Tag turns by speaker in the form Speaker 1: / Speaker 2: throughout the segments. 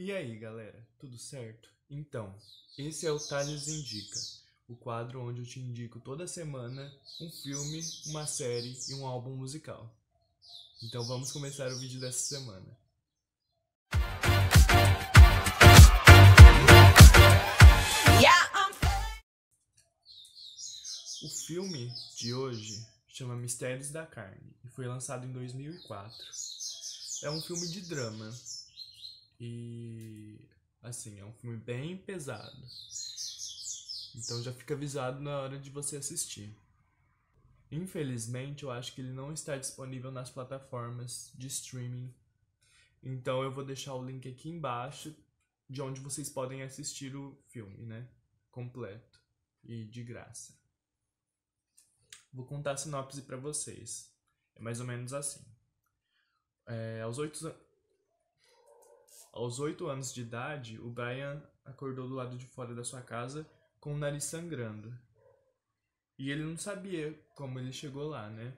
Speaker 1: E aí, galera, tudo certo? Então, esse é o Thales Indica, o quadro onde eu te indico toda semana um filme, uma série e um álbum musical. Então vamos começar o vídeo dessa semana. O filme de hoje chama Mistérios da Carne e foi lançado em 2004. É um filme de drama e assim, é um filme bem pesado. Então já fica avisado na hora de você assistir. Infelizmente, eu acho que ele não está disponível nas plataformas de streaming. Então eu vou deixar o link aqui embaixo de onde vocês podem assistir o filme, né? Completo e de graça. Vou contar a sinopse para vocês. É mais ou menos assim. É, aos oito aos oito anos de idade, o Brian acordou do lado de fora da sua casa com o nariz sangrando. E ele não sabia como ele chegou lá, né?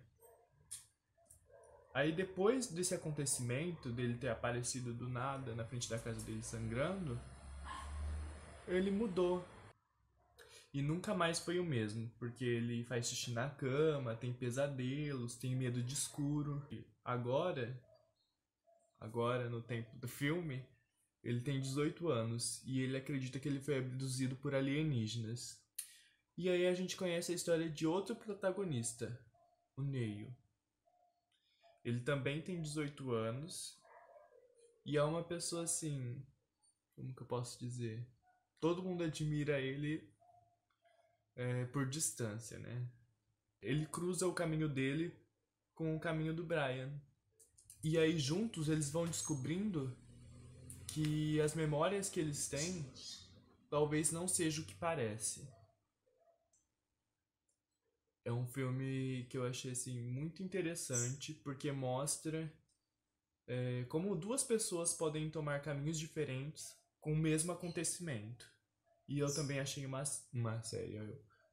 Speaker 1: Aí depois desse acontecimento, dele ter aparecido do nada na frente da casa dele sangrando, ele mudou. E nunca mais foi o mesmo, porque ele faz xixi na cama, tem pesadelos, tem medo de escuro. E agora, agora no tempo do filme, ele tem 18 anos e ele acredita que ele foi abduzido por alienígenas. E aí a gente conhece a história de outro protagonista, o Neil. Ele também tem 18 anos e é uma pessoa assim, como que eu posso dizer? Todo mundo admira ele é, por distância, né? Ele cruza o caminho dele com o caminho do Brian. E aí juntos eles vão descobrindo que as memórias que eles têm talvez não seja o que parece. É um filme que eu achei assim muito interessante porque mostra é, como duas pessoas podem tomar caminhos diferentes com o mesmo acontecimento. E eu também achei uma, uma série,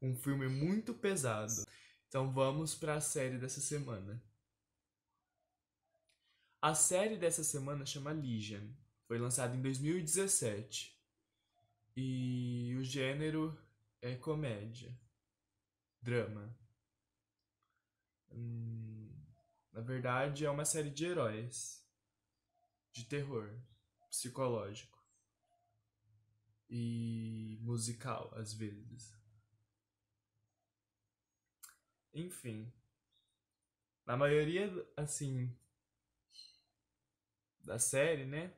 Speaker 1: um filme muito pesado. Então vamos para a série dessa semana. A série dessa semana chama Legion. Foi lançada em 2017. E o gênero é comédia, drama. Hum, na verdade, é uma série de heróis, de terror, psicológico e musical às vezes. Enfim, na maioria assim da série, né,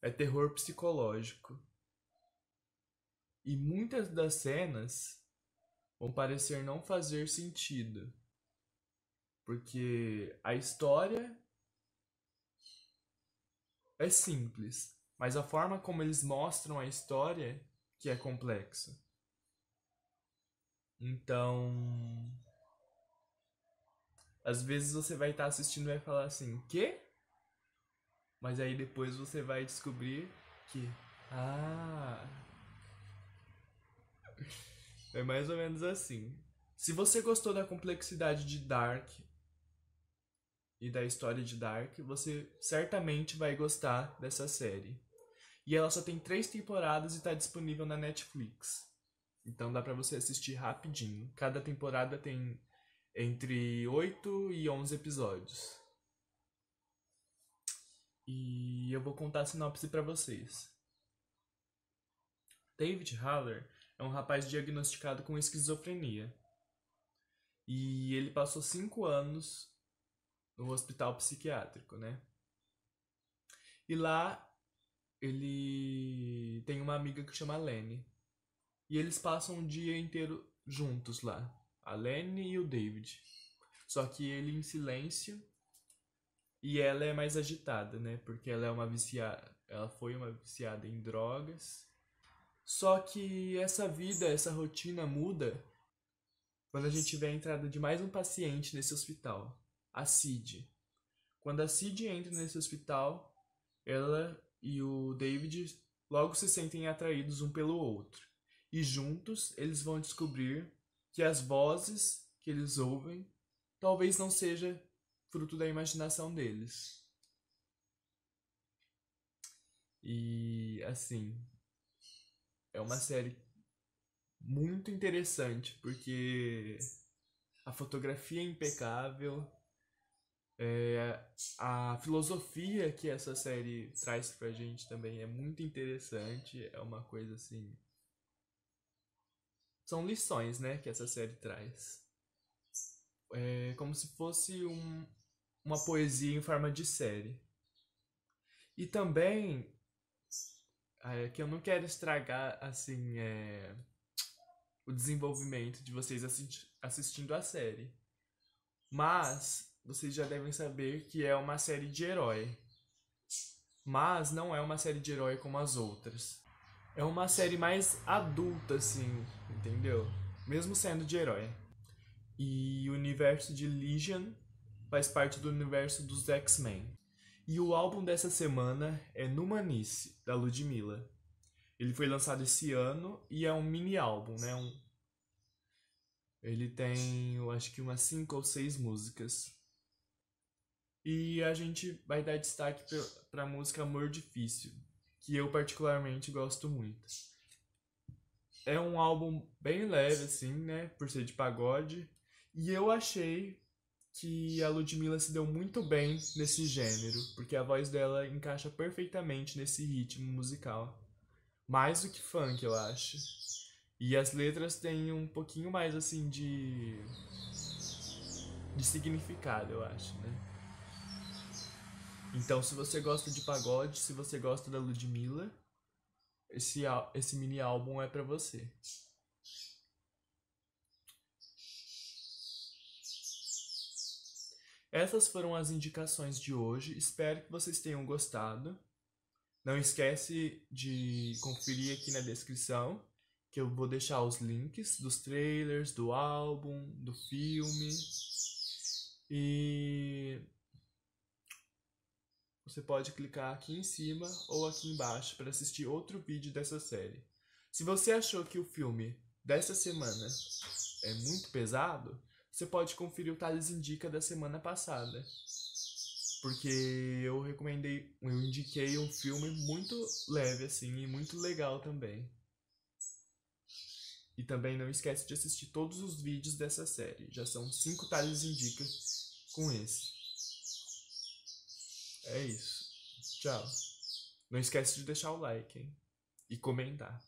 Speaker 1: é terror psicológico. E muitas das cenas vão parecer não fazer sentido. Porque a história é simples, mas a forma como eles mostram a história que é complexa. Então, às vezes você vai estar assistindo e vai falar assim, quê? Mas aí depois você vai descobrir que, ah, é mais ou menos assim. Se você gostou da complexidade de Dark e da história de Dark, você certamente vai gostar dessa série. E ela só tem três temporadas e está disponível na Netflix. Então dá para você assistir rapidinho. Cada temporada tem entre 8 e 11 episódios. E eu vou contar a sinopse para vocês. David Haller é um rapaz diagnosticado com esquizofrenia. E ele passou cinco anos no hospital psiquiátrico, né? E lá ele tem uma amiga que chama Lenny. E eles passam um dia inteiro juntos lá. A Lenny e o David. Só que ele em silêncio. E ela é mais agitada, né? Porque ela é uma viciada. Ela foi uma viciada em drogas. Só que essa vida, essa rotina muda quando a gente vê a entrada de mais um paciente nesse hospital, a Cid. Quando a Cid entra nesse hospital, ela e o David logo se sentem atraídos um pelo outro. E juntos eles vão descobrir que as vozes que eles ouvem talvez não seja fruto da imaginação deles. E assim, é uma série muito interessante porque a fotografia é impecável, é, a filosofia que essa série traz pra gente também é muito interessante, é uma coisa assim. São lições, né, que essa série traz. É como se fosse um, uma poesia em forma de série. E também, é, que eu não quero estragar, assim, é, o desenvolvimento de vocês assisti assistindo a série. Mas vocês já devem saber que é uma série de herói. Mas não é uma série de herói como as outras. É uma série mais adulta, assim, entendeu? Mesmo sendo de herói. E o universo de Legion faz parte do universo dos X-Men. E o álbum dessa semana é Numanice, da Ludmilla. Ele foi lançado esse ano e é um mini álbum, né? Um... Ele tem, eu acho que umas 5 ou 6 músicas. E a gente vai dar destaque para a música Amor Difícil, que eu particularmente gosto muito. É um álbum bem leve, assim, né? Por ser de pagode. E eu achei que a Ludmilla se deu muito bem nesse gênero, porque a voz dela encaixa perfeitamente nesse ritmo musical. Mais do que funk, eu acho. E as letras têm um pouquinho mais, assim, de. de significado, eu acho, né? Então, se você gosta de pagode, se você gosta da Ludmilla, esse, esse mini álbum é para você. Essas foram as indicações de hoje. Espero que vocês tenham gostado. Não esquece de conferir aqui na descrição que eu vou deixar os links dos trailers, do álbum, do filme. E você pode clicar aqui em cima ou aqui embaixo para assistir outro vídeo dessa série. Se você achou que o filme dessa semana é muito pesado, você pode conferir o Thales Indica da semana passada. Porque eu recomendei, eu indiquei um filme muito leve assim e muito legal também. E também não esquece de assistir todos os vídeos dessa série. Já são 5 Thales Indica com esse. É isso. Tchau. Não esquece de deixar o like, hein? E comentar.